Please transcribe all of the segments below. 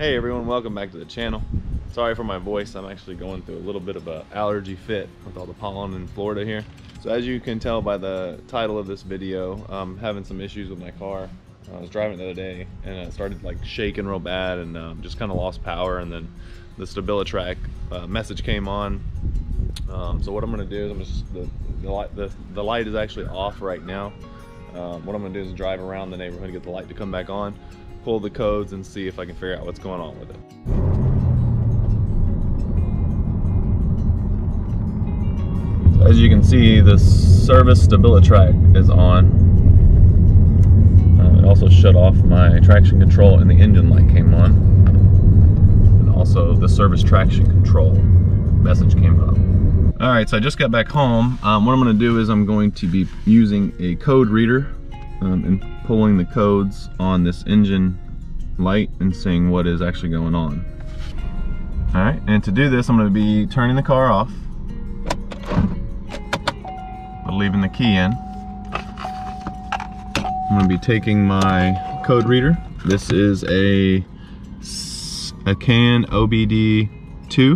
Hey everyone, welcome back to the channel. Sorry for my voice, I'm actually going through a little bit of a allergy fit with all the pollen in Florida here. So as you can tell by the title of this video, I'm having some issues with my car. I was driving the other day and it started like shaking real bad and um, just kind of lost power and then the StabiliTrak uh, message came on. Um, so what I'm gonna do is I'm just, the, the, light, the, the light is actually off right now. Um, what I'm gonna do is drive around the neighborhood get the light to come back on pull the codes and see if I can figure out what's going on with it. As you can see, the service StabiliTrak is on. Uh, it also shut off my traction control and the engine light came on. And also the service traction control message came up. All right, so I just got back home. Um, what I'm gonna do is I'm going to be using a code reader um, and pulling the codes on this engine light and seeing what is actually going on. All right, and to do this, I'm gonna be turning the car off, but leaving the key in. I'm gonna be taking my code reader. This is a, a CAN OBD2.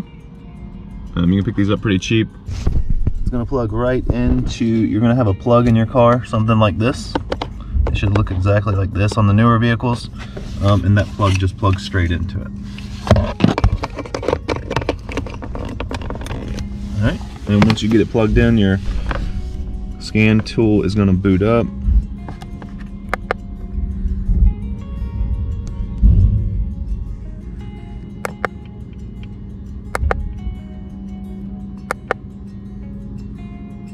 Um, you can pick these up pretty cheap. It's gonna plug right into, you're gonna have a plug in your car, something like this. Should look exactly like this on the newer vehicles. Um, and that plug just plugs straight into it. All right, and once you get it plugged in, your scan tool is gonna boot up.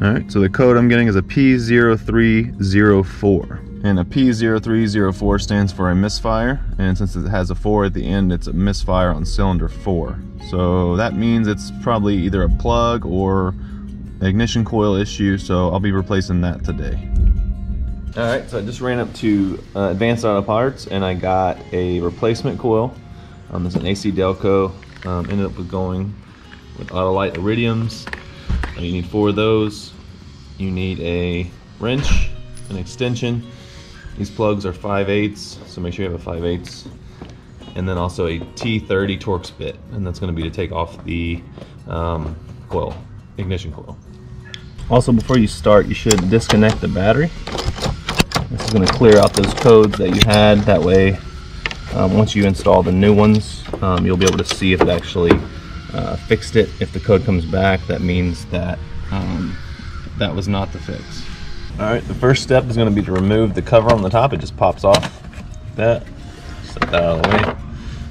All right, so the code I'm getting is a P0304. And a P0304 stands for a misfire, and since it has a 4 at the end, it's a misfire on cylinder 4. So that means it's probably either a plug or ignition coil issue, so I'll be replacing that today. Alright, so I just ran up to uh, Advanced Auto Parts and I got a replacement coil. Um, is an AC Delco. Um, ended up with going with Autolite Iridiums. You need four of those. You need a wrench, an extension, these plugs are 5 eighths, so make sure you have a 5 eighths. And then also a T30 Torx bit, and that's gonna be to take off the um, coil, ignition coil. Also, before you start, you should disconnect the battery. This is gonna clear out those codes that you had. That way, um, once you install the new ones, um, you'll be able to see if it actually uh, fixed it. If the code comes back, that means that um, that was not the fix. All right, the first step is gonna be to remove the cover on the top. It just pops off like that. Set that out of the way.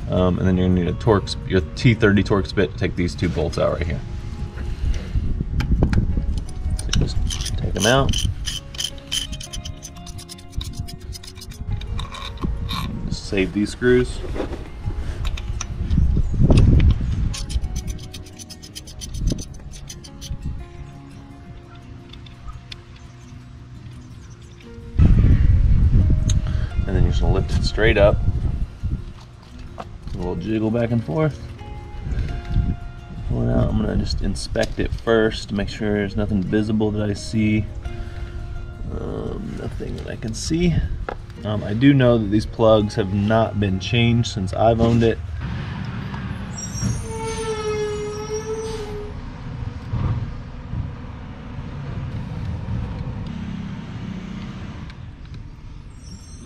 Um, and then you're gonna need a Torx, your T30 Torx bit to take these two bolts out right here. So just take them out. Save these screws. Straight up. A little jiggle back and forth. Pull it out. I'm gonna just inspect it first to make sure there's nothing visible that I see. Um, nothing that I can see. Um, I do know that these plugs have not been changed since I've owned it.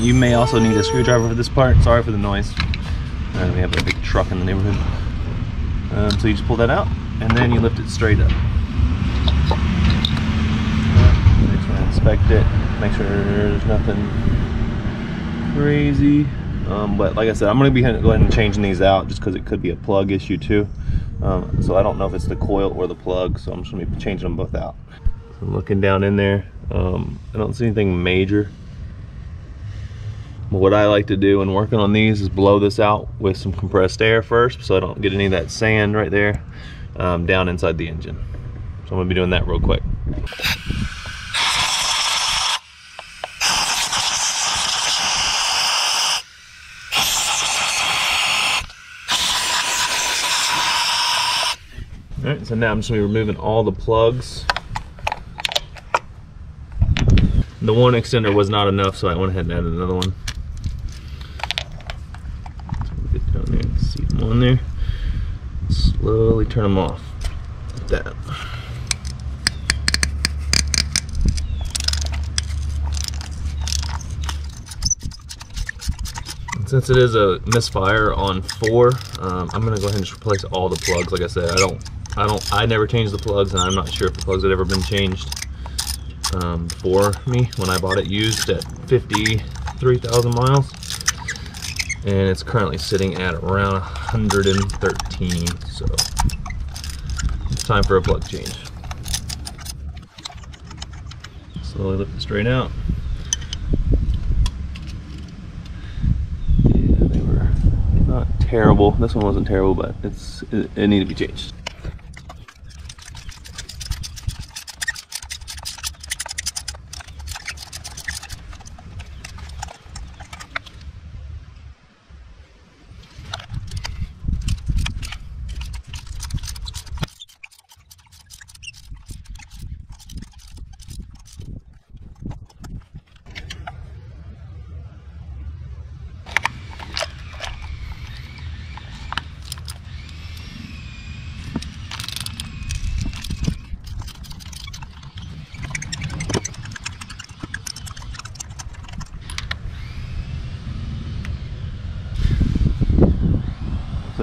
You may also need a screwdriver for this part. Sorry for the noise. Uh, we have a big truck in the neighborhood. Um, so you just pull that out and then you lift it straight up. inspect it, make sure there's nothing crazy. Um, but like I said, I'm going to be going and changing these out just because it could be a plug issue too. Um, so I don't know if it's the coil or the plug, so I'm just going to be changing them both out. So looking down in there, um, I don't see anything major. What I like to do when working on these is blow this out with some compressed air first so I don't get any of that sand right there um, down inside the engine. So I'm gonna be doing that real quick. All right, so now I'm just gonna be removing all the plugs. The one extender was not enough, so I went ahead and added another one. See them on there. Slowly turn them off. Like that. since it is a misfire on four, um, I'm gonna go ahead and just replace all the plugs. Like I said, I don't, I don't, I never changed the plugs, and I'm not sure if the plugs had ever been changed um, for me when I bought it used at 53,000 miles, and it's currently sitting at around 113. So it's time for a plug change. Slowly lift it straight out. Yeah, they were not terrible. This one wasn't terrible, but it's it, it needed to be changed.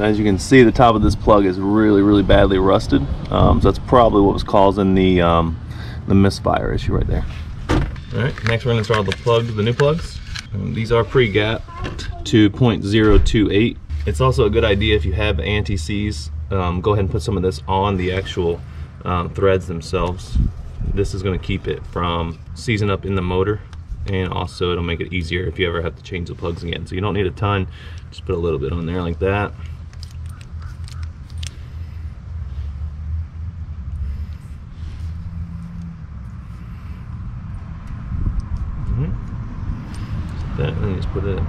As you can see, the top of this plug is really, really badly rusted. Um, so that's probably what was causing the, um, the misfire issue right there. All right, next we're gonna install the plugs, the new plugs. Um, these are pre-gapped to 0.028. It's also a good idea if you have anti-seize, um, go ahead and put some of this on the actual um, threads themselves. This is gonna keep it from seizing up in the motor and also it'll make it easier if you ever have to change the plugs again. So you don't need a ton, just put a little bit on there like that. that and just put it in.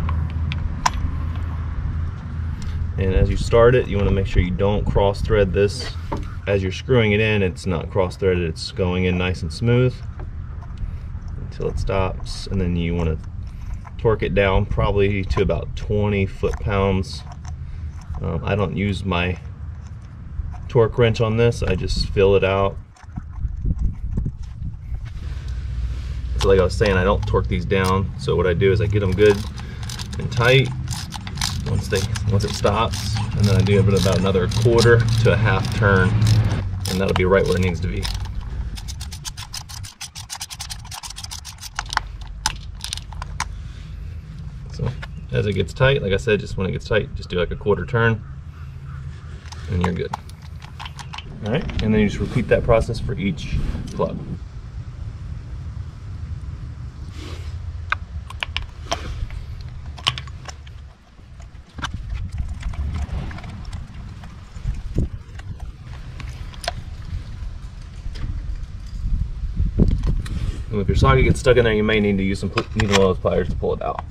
And as you start it, you want to make sure you don't cross thread this. As you're screwing it in, it's not cross threaded, it's going in nice and smooth until it stops. And then you want to torque it down probably to about 20 foot-pounds. Um, I don't use my torque wrench on this, I just fill it out So like I was saying, I don't torque these down. So what I do is I get them good and tight once they once it stops, and then I do it about another quarter to a half turn, and that'll be right where it needs to be. So as it gets tight, like I said, just when it gets tight, just do like a quarter turn, and you're good. All right, and then you just repeat that process for each plug. If your socket gets stuck in there, you may need to use some needle nose pliers to pull it out.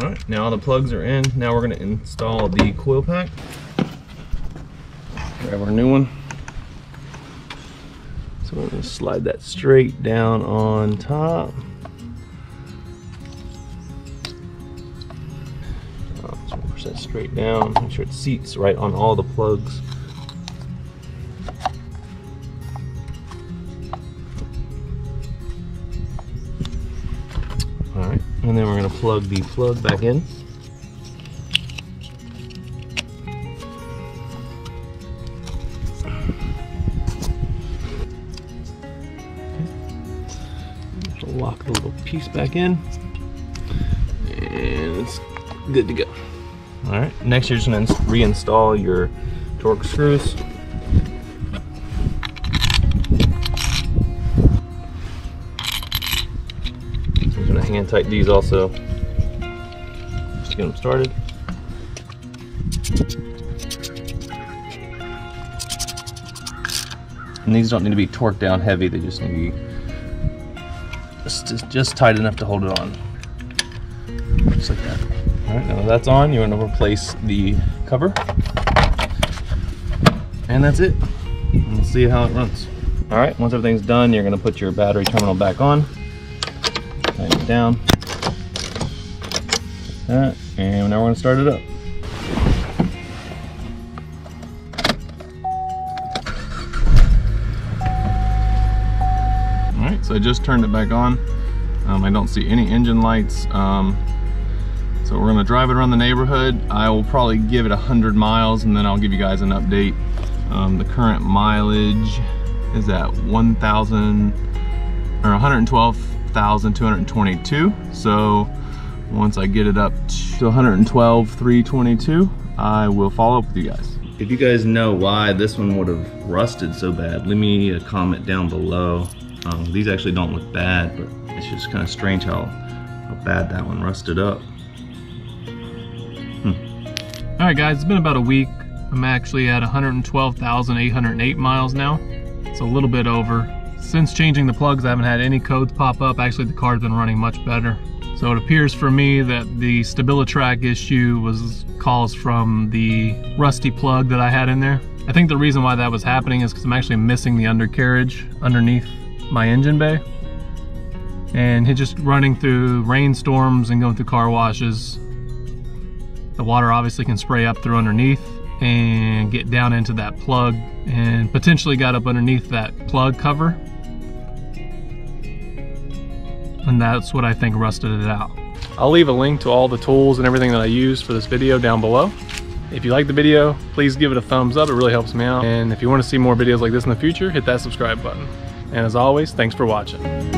All right, now the plugs are in. Now we're gonna install the coil pack. Grab our new one. So we're gonna slide that straight down on top. So push that straight down, make sure it seats right on all the plugs. And then we're to plug the plug back in. Okay. Lock the little piece back in. And it's good to go. All right, next you're just gonna reinstall your Torx screws. Hand tight these also. Just get them started. And these don't need to be torqued down heavy, they just need to be just, just tight enough to hold it on. Just like that. All right, now that's on, you want to replace the cover. And that's it. Let's see how it runs. All right, once everything's done, you're gonna put your battery terminal back on. Tighten it down. That, and now we're gonna start it up. All right, so I just turned it back on. Um, I don't see any engine lights. Um, so we're gonna drive it around the neighborhood. I will probably give it 100 miles and then I'll give you guys an update. Um, the current mileage is at 1,000 or 112,222. So once I get it up to 112,322, I will follow up with you guys. If you guys know why this one would have rusted so bad, leave me a comment down below. Um, these actually don't look bad, but it's just kind of strange how, how bad that one rusted up. Hmm. All right, guys, it's been about a week. I'm actually at 112,808 miles now. It's a little bit over. Since changing the plugs, I haven't had any codes pop up. Actually, the car's been running much better. So it appears for me that the StabiliTrak issue was caused from the rusty plug that I had in there. I think the reason why that was happening is because I'm actually missing the undercarriage underneath my engine bay. And just running through rainstorms and going through car washes. The water obviously can spray up through underneath and get down into that plug and potentially got up underneath that plug cover. And that's what I think rusted it out. I'll leave a link to all the tools and everything that I used for this video down below. If you like the video, please give it a thumbs up. It really helps me out. And if you want to see more videos like this in the future, hit that subscribe button. And as always, thanks for watching.